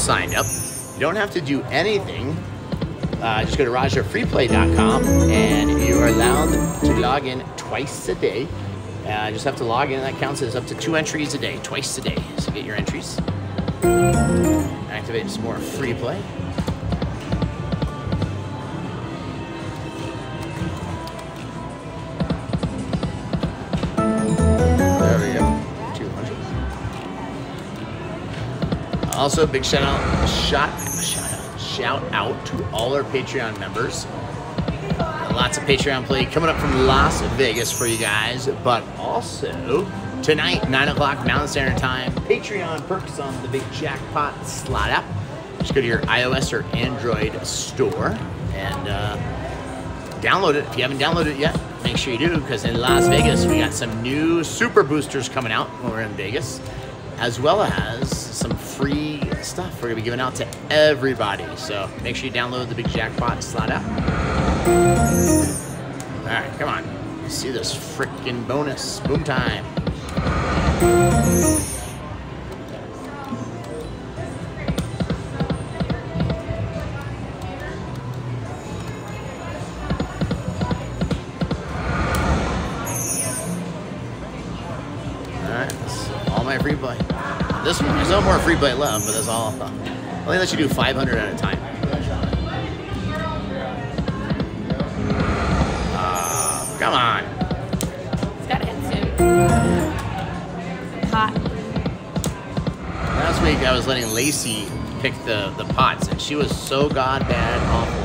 signed up, you don't have to do anything. Uh, just go to RajaFreeplay.com and you are allowed to log in twice a day. Uh, just have to log in. and That counts as up to two entries a day, twice a day. So get your entries. Activate some more free play. Also, big shout out, shot, shout out, shout out to all our Patreon members. Lots of Patreon play coming up from Las Vegas for you guys, but also tonight, 9 o'clock Mountain Standard Time, Patreon perks on the Big Jackpot slot app. Just go to your iOS or Android store and uh, download it. If you haven't downloaded it yet, make sure you do because in Las Vegas we got some new super boosters coming out when we're in Vegas, as well as some free stuff we're gonna be giving out to everybody. So make sure you download the Big Jackpot slot app. All right, come on. See this freaking bonus. Boom time. Free play left, but that's all. I Only let you do 500 at a time. Uh, come on. It's got to hit soon. Hot. Last week I was letting Lacey pick the, the pots, and she was so god bad awful.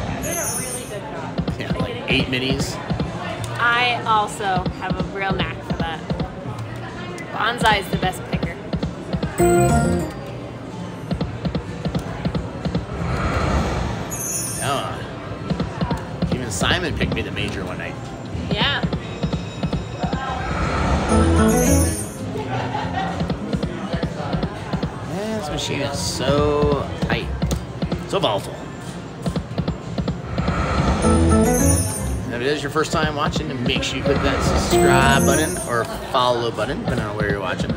Yeah, like eight minis. I also have a real knack for that. Bonsai is the best picker. Simon picked me the major one night. Yeah. Man, this machine is so tight, so volatile. If it is your first time watching, make sure you click that subscribe button or follow button, depending on where you're watching.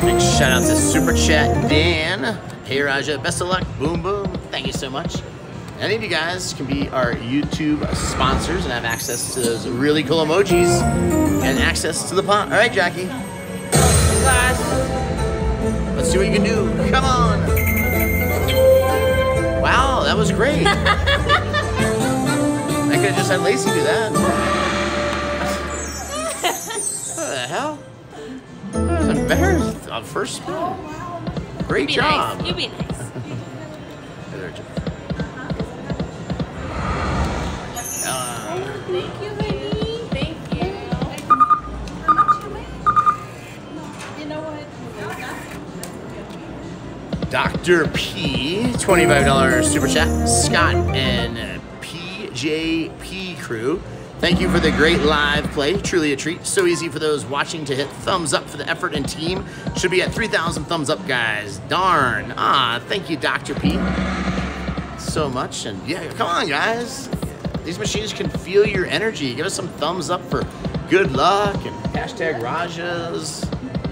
Big shout out to Super Chat Dan. Hey Raja, best of luck. Boom boom. Thank you so much. Any of you guys can be our YouTube sponsors and have access to those really cool emojis and access to the pot. All right, Jackie. Glass. Let's see what you can do. Come on. Wow, that was great. I could have just had Lacey do that. what the hell? I was embarrassed on first spin. Oh, great Be job. nice. You be nice. Dr. P, $25 super chat. Scott and PJP crew. Thank you for the great live play. Truly a treat. So easy for those watching to hit thumbs up for the effort and team. Should be at 3,000 thumbs up, guys. Darn. Ah, thank you, Dr. P. So much. And yeah, come on, guys. These machines can feel your energy. Give us some thumbs up for good luck and hashtag Rajas.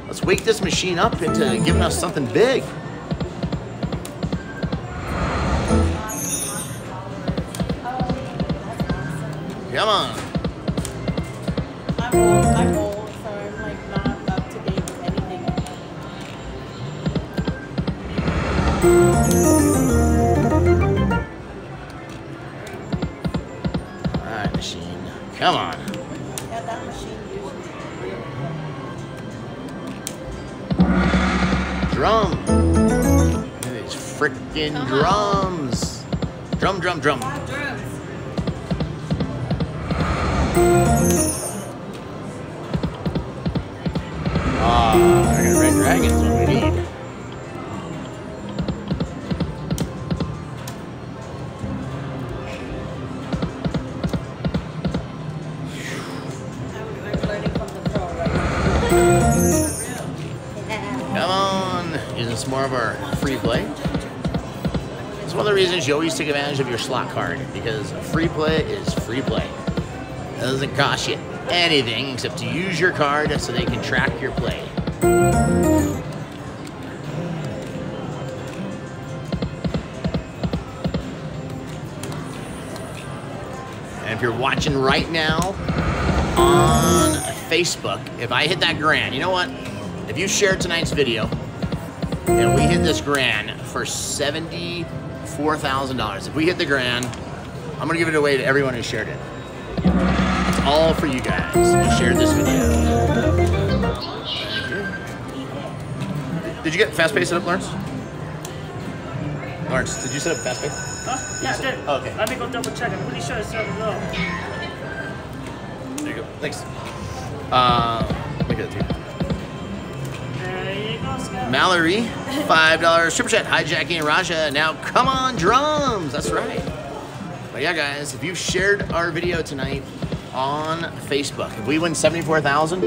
Let's wake this machine up into giving us something big. Come on. I'm old, I'm old, so I'm like not up to date with anything. All right, machine. Come on. Yeah, that machine usually. Drum. These freaking drums. Drum, drum, drum. Ah, I got red dragons. What we need. Come on. Using some more of our free play. It's one of the reasons you always take advantage of your slot card because free play is free play. It doesn't cost you anything except to use your card so they can track your play. And if you're watching right now on Facebook, if I hit that grand, you know what? If you share tonight's video and we hit this grand for $74,000, if we hit the grand, I'm gonna give it away to everyone who shared it. All for you guys who shared this video. Did you get fast pace set up, Lawrence? Lawrence, did you set up fast pace? Huh? Yeah, I did. Oh, okay. Let me go double check. I'm pretty sure it's seven low. There you go. Thanks. Uh, look at it. There you go, Scott. Mallory, five dollars super chat. Hi, Jackie and Raja. Now, come on, drums. That's right. But yeah, guys, if you shared our video tonight on Facebook, if we win seventy-four thousand,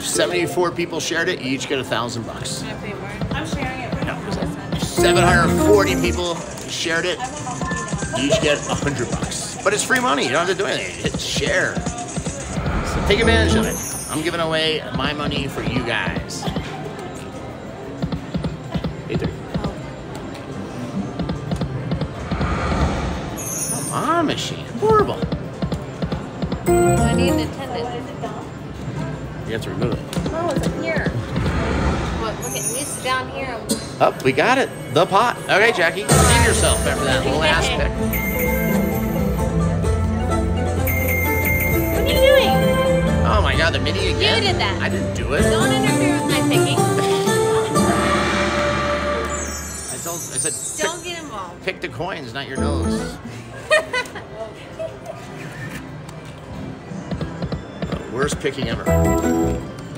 seventy-four people shared it. You each get a thousand bucks. Can I pay more? I'm sharing it right now. Seven hundred forty people shared it. I want my money You each get a hundred bucks. But it's free money. You don't have to do anything. Hit share. So take advantage of it. I'm giving away my money for you guys. Machine. Horrible. Oh, I need an attendant. It? You have to remove it. No, it's up here. What? Look at it's down here. Up, we got it. The pot. Okay, Jackie, save yourself after that little ass pick. What are you doing? Oh my god, the mini again? You did that. I didn't do it. Don't interfere with my picking. I told I said Don't get involved. pick the coins, not your nose. Worst picking ever.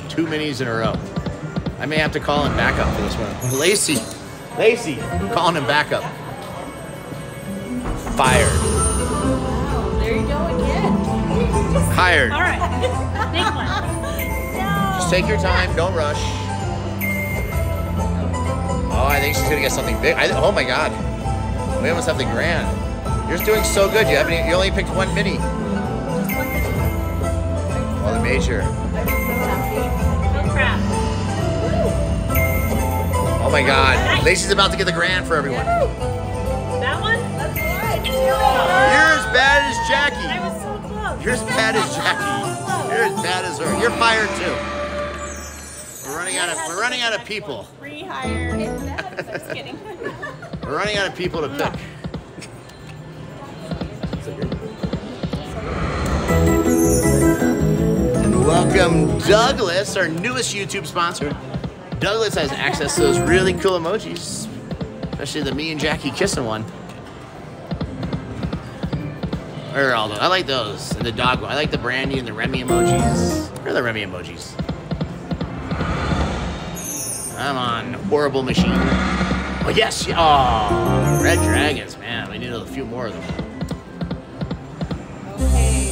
Two minis in a row. I may have to call him backup for this one. Lacey. Lacey. Calling him backup. Fired. There you go again. Hired. All right. Big one. Just take your time. Don't rush. Oh, I think she's gonna get something big. I, oh my god. We almost have the grand. You're doing so good. You haven't. You only picked one mini. Major. Oh my god. Lacey's about to get the grand for everyone. That one? You're as bad as I Jackie. was so close. You're as bad as Jackie. You're as bad as her. You're fired too. We're running out of we're running out of people. Rehire. Just kidding. We're running out of people to pick. Welcome Douglas, our newest YouTube sponsor. Douglas has access to those really cool emojis, especially the me and Jackie kissing one. Are all those? I like those. And the dog one. I like the Brandy and the Remy emojis. Where are the Remy emojis? I'm on, horrible machine. Oh, yes. Oh, red dragons, man. We need a few more of them. Okay.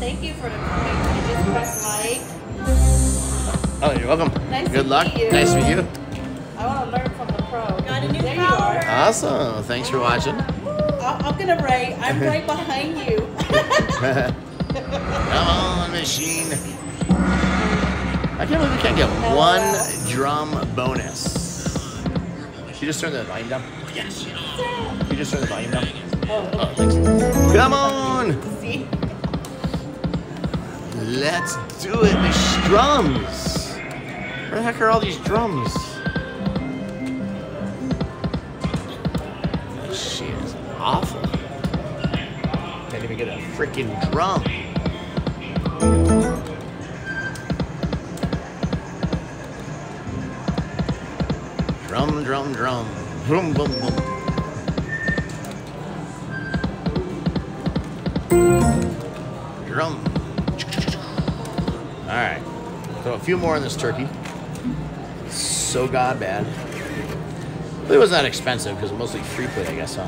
Thank you for the. I just pressed you're welcome. Nice to Good luck. meet you. Nice to meet you. I want to learn from the pro. Got a new there you are. Awesome. Thanks for watching. I- I'm gonna write. I'm right behind you. Come on, machine. I can't believe we can't get one drum bonus. She just turned the volume down. Oh, yes. You just turned the volume down. Oh, oh, thanks. Come on. See? Let's do it. The drums. Where the heck are all these drums? This shit is awful. Can't even get a freaking drum. Drum, drum, drum. Boom, boom, boom. Drum. All right. So a few more in this turkey. So god bad. But it was not expensive because mostly free play, I guess, huh?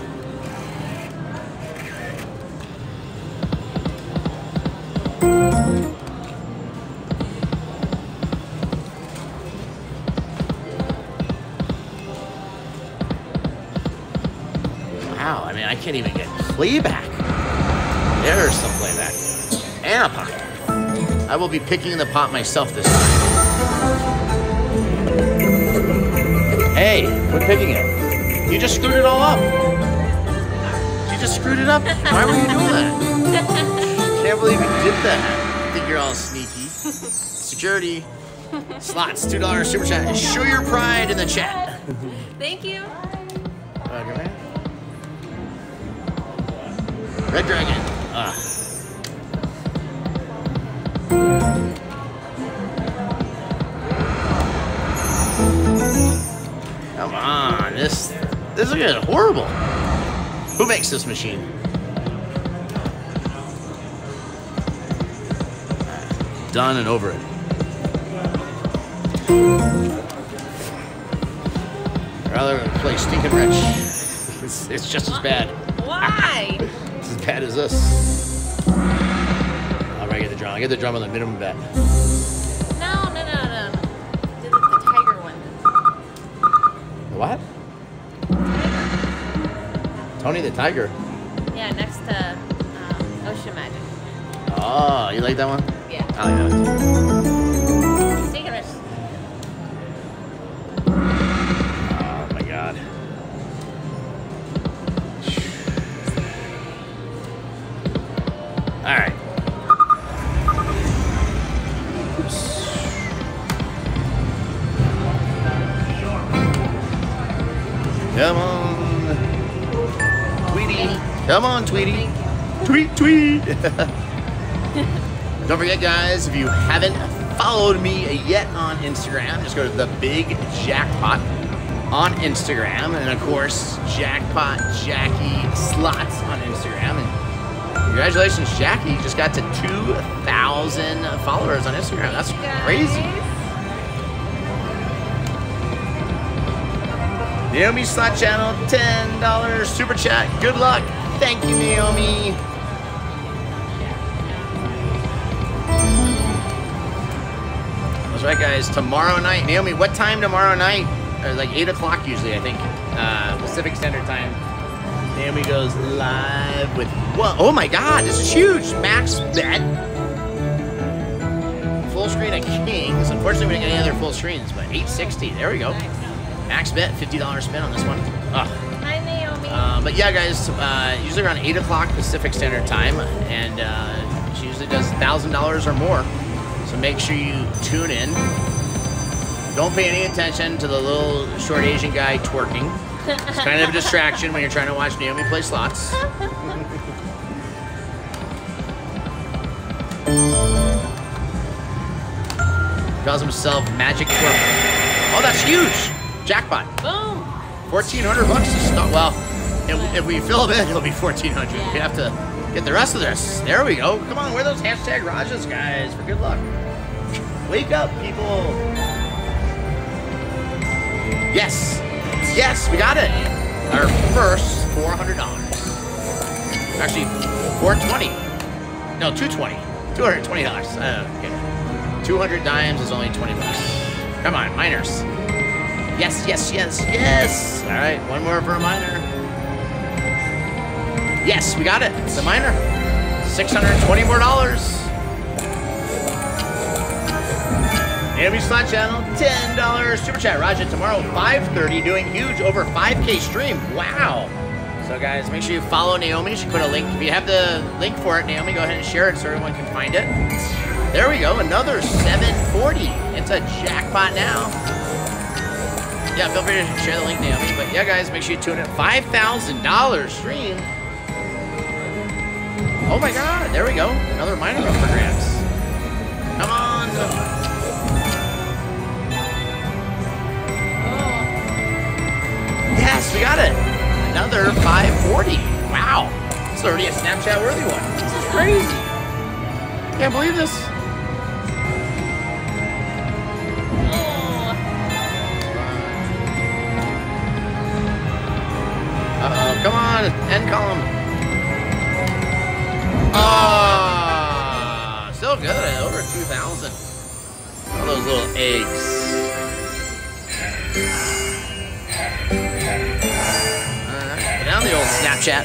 Wow, I mean, I can't even get playback. There's some playback. And a pot. I will be picking the pot myself this time. Hey, quit picking it. You just screwed it all up. You just screwed it up. Why were you doing that? Can't believe you did that. I think you're all sneaky. Security. Slots, $2 super chat. Show your pride in the chat. Thank you. Red Dragon. Ah. This this is getting horrible. Who makes this machine? Done and over it. Rather play Stinking Rich. It's, it's just as bad. Why? It's as bad as this. All right, get the drum. I get the drum on the minimum bet. no, no, no, no. Did the, the tiger one. What? Tony the Tiger. Yeah, next to um, Ocean Magic. Oh, you like that one? Yeah. I like that. Come on, Tweety. Tweet, tweet. Don't forget, guys, if you haven't followed me yet on Instagram, just go to the Big Jackpot on Instagram, and of course, Jackpot Jackie Slots on Instagram. And congratulations, Jackie! You just got to 2,000 followers on Instagram. That's crazy. Naomi Slot Channel, $10 super chat. Good luck. Thank you, Naomi. That's right, guys. Tomorrow night, Naomi. What time tomorrow night? Uh, like eight o'clock usually, I think. Uh, Pacific Standard Time. Naomi goes live with what? Oh my God! This is huge. Max bet. Full screen of Kings. Unfortunately, we didn't get any other full screens, but 860. There we go. Max bet, $50 spin on this one. Ugh. Uh, but yeah, guys, uh, usually around 8 o'clock Pacific Standard Time, and uh, she usually does $1,000 or more. So make sure you tune in. Don't pay any attention to the little short Asian guy twerking. It's kind of a distraction when you're trying to watch Naomi play slots. Calls himself Magic Twerk. Oh, that's huge! Jackpot. Boom. Fourteen hundred bucks to start. Well, if, if we fill them in, it'll be fourteen hundred. We have to get the rest of this. There we go. Come on, wear those hashtag Rajas, guys, for good luck. Wake up, people. Yes, yes, we got it. Our first four hundred dollars. Actually, four twenty. No, two twenty. Two hundred twenty dollars. Uh, okay. Two hundred dimes is only twenty bucks. Come on, minors. Yes, yes, yes, yes. All right, one more for a minor. Yes, we got it. It's a minor. 620 more dollars. Naomi Slot Channel, $10 super chat. Raja tomorrow, 5:30, doing huge over 5K stream. Wow. So guys, make sure you follow Naomi. She put a link. If you have the link for it, Naomi, go ahead and share it so everyone can find it. There we go. Another 740. It's a jackpot now. Yeah, feel free to share the link, Naomi. But yeah, guys, make sure you tune in. $5,000 stream. Oh my god, there we go. Another minor up for grabs. Come on. Yes, we got it. Another 540. Wow. This is already a Snapchat worthy one. This is crazy. Can't believe this. Ah, still good, over 2,000. All those little eggs. All right, put down the old Snapchat.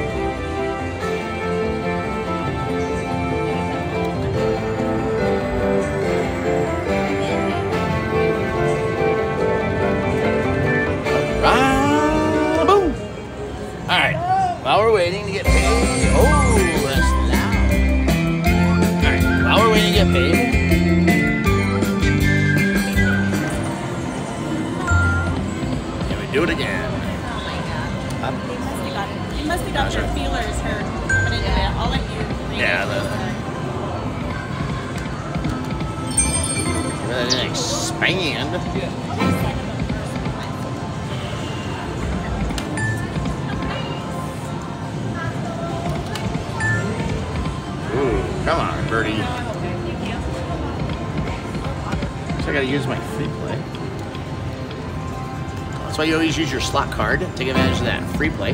gotta use my free play. That's why you always use your slot card. Take advantage of that free play.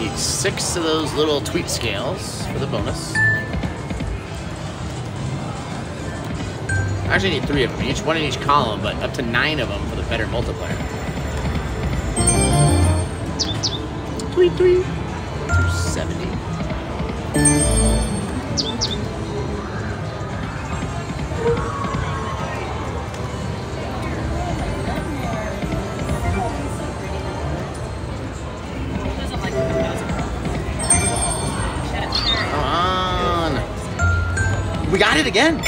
Need six of those little tweet scales for the bonus. I actually need three of them, each one in each column, but up to nine of them for the better multiplier. Tweet, tweet. 270. Doesn't like the thousand. Come on. We got it again.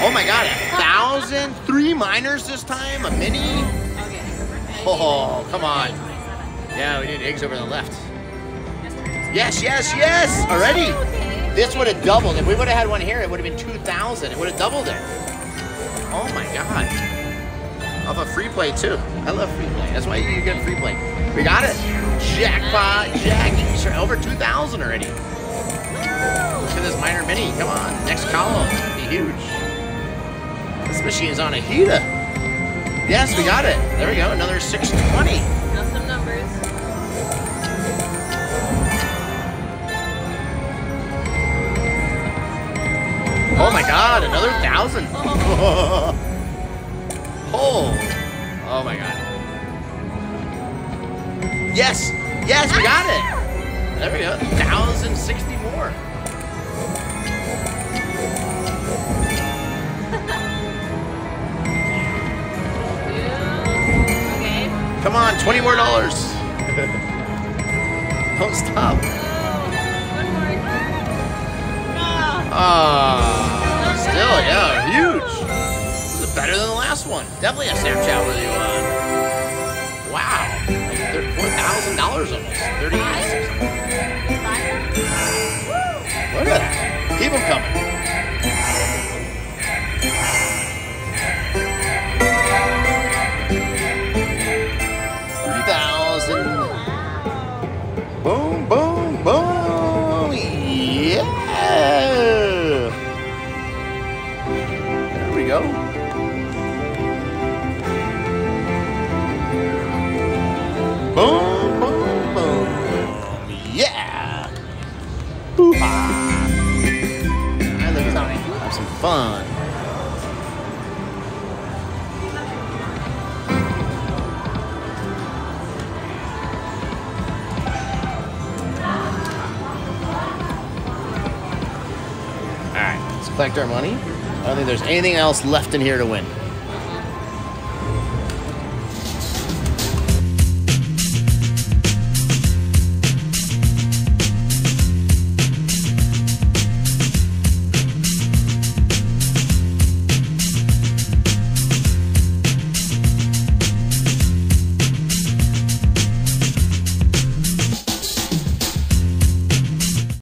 Oh my god, a thousand, three minors this time, a mini. Oh, come on. Yeah, we did eggs over the left. Yes, yes, yes, already. This would have doubled. If we would have had one here, it would have been 2,000. It would have doubled it. Oh my god. Off a free play too. I love free play. That's why you get free play. We got it. Jackpot. Sure, Over 2,000 already. Look at this minor mini. Come on. Next column. Be huge. This machine is on a heater. Yes, we got it. There we go. Another 620. Oh my god, another thousand. Oh. Oh my god. Yes. Yes, we got it. There we go. Thousand sixty more. Come on, twenty more dollars. Don't stop. Ah, still, yeah, huge. This is better than the last one. Definitely a Snapchat worthy one. Wow, like four thousand dollars almost. Thirty-eight. Look at that. Keep them coming. Collect our money. I don't think there's anything else left in here to win.